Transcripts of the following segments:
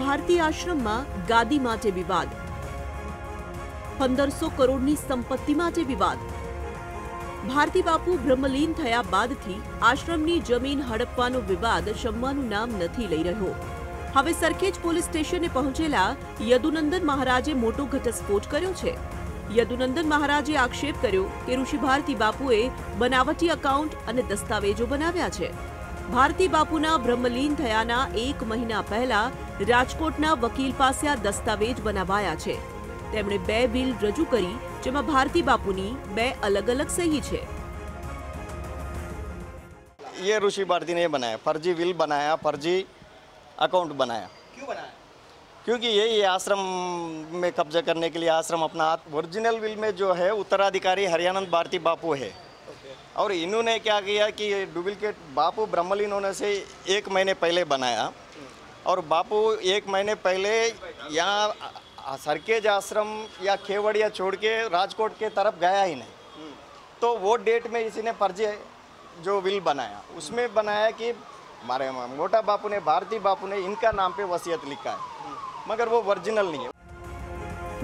ભારતી આશ્રમમાં ગાદી માટે વિવાદ. પંદરસો કરોડની સંપત્તિ માટે વિવાદ. ભારતી બાપુ બ્રહ્મલીન થયા બાદથી આશ્રમની જમીન હડપવાનો વિવાદ શમવાનું નામ નથી લઈ રહ્યો. હવે સરખેજ પોલીસ સ્ટેશને પહોંચેલા યદુનંદન મહારાજે મોટો ઘટસ્ફોટ કર્યો છે. યદુનંદન મહારાજે આક્ષેપ કર્યો કે ઋષિ ભારતી બાપુએ બનાવટી એકાઉન્ટ અને દસ્તાવેજો બનાવ્યા છે. ભારતી બાપુના બ્રહ્મલીન થયાના એક મહિના પહેલા રાજકોટના વકીલ પાસે આ દસ્તાવેજ બનાવાયા છે તેમણે બે બિલ રજૂ કરી જેમાં ભારતી બાપુની બે અલગ અલગ સહી છે ये ऋषि भारती ने बनाया फर्जी विल बनाया फर्जी अकाउंट बनाया क्यों बनाया क्योंकि यही आश्रम में कब्जा करने के लिए आश्रम अपना ओरिजिनल विल में जो है उत्तराधिकारी हरियानंद भारती बापू है और इन्होंने क्या किया कि डुप्लीकेट बापू ब्रह्मलीन होने से एक महीने पहले बनाया। और बापू एक महीने पहले यहाँ सरकेज आश्रम या खेवड़िया छोड़ के राजकोट के तरफ़ गया ही नहीं। तो वो डेट में इसी ने फर्जी जो विल बनाया। उसमें बनाया कि हमारे मोटा बापू ने, भारती बापू ने इनका नाम पे वसीयत लिखा है। मगर वो ओरिजिनल नहीं है।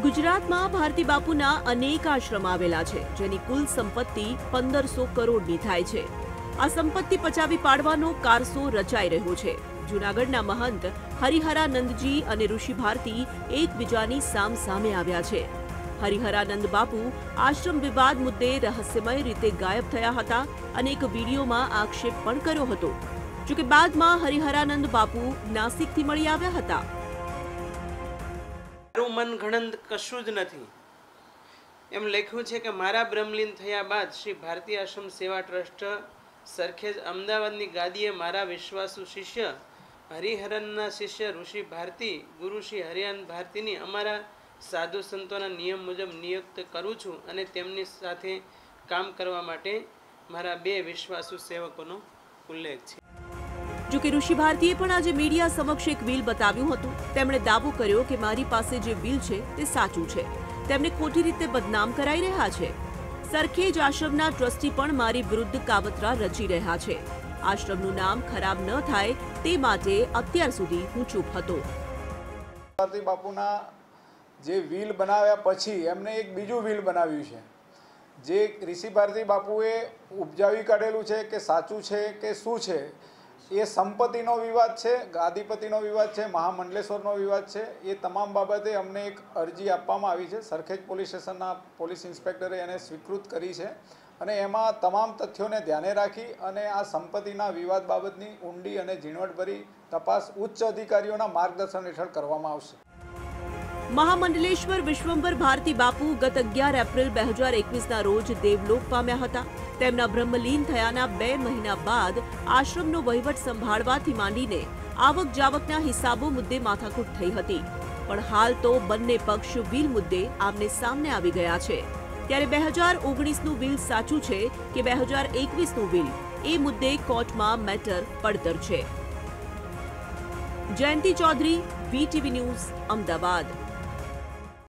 ગુજરાતમાં ભારતી બાપુના અનેક આશ્રમ આવેલા છે, જેની કુલ સંપત્તિ પંદરસો કરોડની થાય છે. આ સંપત્તિ પચાવી પાડવાનો કારસો રચાઈ રહ્યો છે. જૂનાગઢના મહંત હરિહરાનંદજી અને ઋષિ ભારતી એકબીજાની સામ સામે આવ્યા છે. હરિહરાનંદ બાપુ આશ્રમ વિવાદ મુદ્દે રહસ્યમય રીતે ગાયબ થયા હતા અને એક વિડીયોમાં આક્ષેપ પણ કર્યો હતો. જોકે બાદમાં હરિહરાનંદ બાપુ નાસિકથી મળી આવ્યા હતા. મન કશું જ નથી. એમ લખ્યું છે કે મારા બ્રહ્મલીન થયા બાદ શ્રી ભારતીય આશ્રમ સેવા ટ્રસ્ટ સરખેજ અમદાવાદની ગાદીએ મારા વિશ્વાસુ શિષ્ય હરિહરનના શિષ્ય ઋષિ ભારતી, ગુરુ શ્રી હરિયાન ભારતીની અમારા સાધુ સંતોના નિયમ મુજબ નિયુક્ત કરું છું અને તેમની સાથે કામ કરવા માટે મારા બે વિશ્વાસુ સેવકોનો ઉલ્લેખ છે. જોકે ઋષિ ભારતીએ પણ આજે મીડિયા સમક્ષ એક વિલ બતાવ્યું હતું. તેમણે દાવો કર્યો કે મારી પાસે જે વિલ છે, તે સાચું છે. તેમને ખોટી રીતે બદનામ કરાઈ રહ્યા છે. સરખેજ આશ્રમના ટ્રસ્ટી પણ મારી વિરુદ્ધ કાવતરા રચી રહ્યા છે. આશ્રમનું નામ ખરાબ ન થાય તે માટે અત્યાર સુધી હું ચૂપ હતો. ભારતી બાપુના જે વ્હીલ બનાવ્યા પછી એમને એક બીજું વ્હીલ બનાવ્યું છે. જે ઋષિ ભારતી બાપુએ ઉપજાવી કાઢેલું છે કે સાચું છે કે શું છે એ સંપત્તિનો વિવાદ છે ગાદીપતિનો વિવાદ છે, મહામંડલેશ્વરનો વિવાદ છે, એ તમામ બાબતે અમને એક અરજી આપવામાં આવી છે. સરખેજ પોલીસ સ્ટેશનના પોલીસ ઇન્સ્પેક્ટરે એને સ્વીકૃત કરી છે અને એમાં તમામ તથ્યોને ધ્યાને રાખી અને આ સંપત્તિના વિવાદ બાબતની ઊંડી અને ઝીણવટભરી તપાસ ઉચ્ચ અધિકારીઓના માર્ગદર્શન હેઠળ કરવામાં આવશે. મહામંડલેશ્વર વિશ્વંભર ભારતી બાપુ ગત અગિયાર એપ્રિલ બે હજાર એકવીસના રોજ દેવલોક પામ્યા હતા. તેમના બ્રહ્મલીન થયાના બે મહિના બાદ આશ્રમનો વહીવટ સંભાળવાથી માંડીને આવક જાવકના હિસાબો મુદ્દે માથાકૂટ થઈ હતી. પણ હાલ તો બંને પક્ષ વિલ મુદ્દે આમને સામને આવી ગયા છે. ત્યારે બે હજાર ઓગણીસનું વિલ સાચું છે કે બે હજાર એકવીસનું વિલ એ મુદ્દે કોર્ટમાં મેટર પડતર છે. Jayanti Chaudhary VTV news, Ahmedabad.